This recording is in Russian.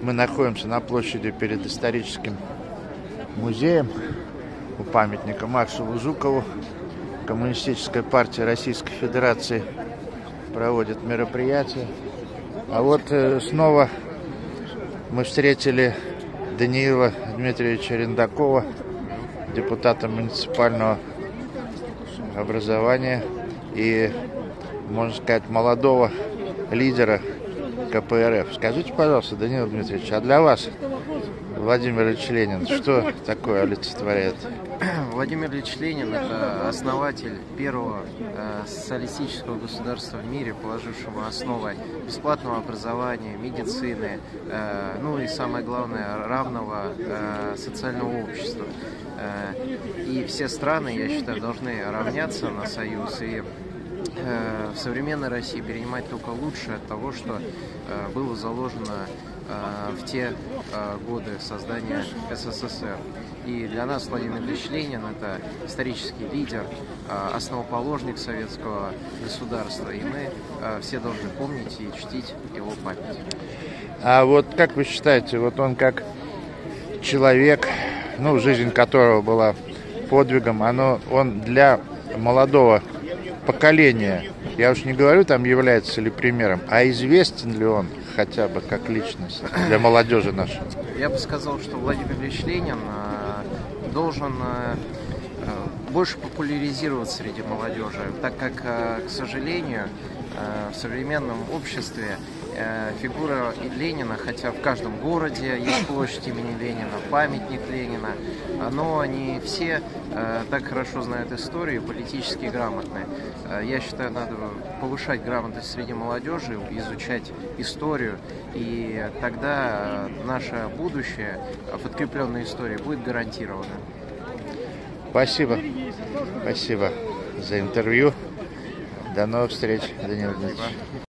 Мы находимся на площади перед историческим музеем у памятника маршалу Жукову. Коммунистическая партия Российской Федерации проводит мероприятие. А вот э, снова мы встретили Даниила Дмитриевича Рендакова, депутата муниципального образования и, можно сказать, молодого лидера КПРФ. Скажите, пожалуйста, Даниил Дмитриевич, а для вас Владимир Ильич Ленин что такое олицетворяет? Владимир Ильич Ленин – это основатель первого э, социалистического государства в мире, положившего основы бесплатного образования, медицины, э, ну и самое главное, равного э, социального общества. И все страны, я считаю, должны равняться на союз и в современной России перенимать только лучшее от того, что э, было заложено э, в те годы создания СССР. И для нас Владимир Ильич Ленин – это исторический лидер, основоположник советского государства, и мы все должны помнить и чтить его память. А вот как вы считаете, вот он как человек, ну, жизнь которого была подвигом, оно, он для молодого поколения, я уж не говорю, там является ли примером, а известен ли он хотя бы как личность для молодежи нашей? Я бы сказал, что Владимир Ильич Ленин э, должен э, э, больше популяризироваться среди молодежи, так как, к сожалению, в современном обществе фигура Ленина, хотя в каждом городе есть площадь имени Ленина, памятник Ленина, но не все э, так хорошо знают историю политически грамотны. Э, я считаю, надо повышать грамотность среди молодежи, изучать историю, и тогда наше будущее, подкрепленное историей, будет гарантировано. Спасибо. Спасибо за интервью. До новых встреч, Данил Дмитриевич.